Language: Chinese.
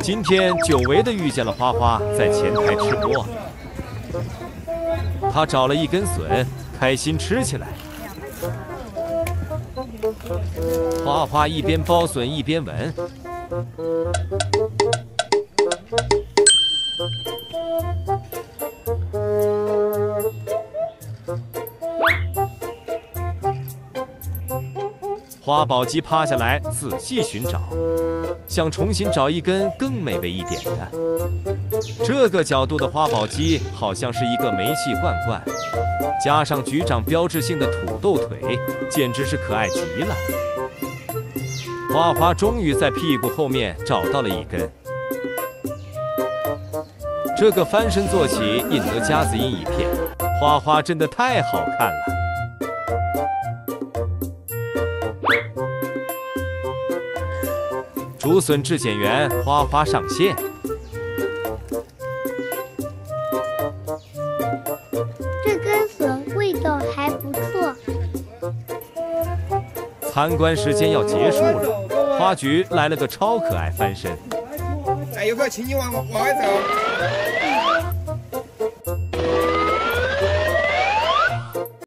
今天久违的遇见了花花在前台吃播，他找了一根笋，开心吃起来。花花一边剥笋一边闻。花宝鸡趴下来仔细寻找，想重新找一根更美味一点的。这个角度的花宝鸡好像是一个煤气罐罐，加上局长标志性的土豆腿，简直是可爱极了。花花终于在屁股后面找到了一根，这个翻身坐起，引得夹子音一片。花花真的太好看了。竹笋质检员花花上线，这根笋味道还不错。参观时间要结束了，花菊来了个超可爱翻身。哎，有个请你往往外走。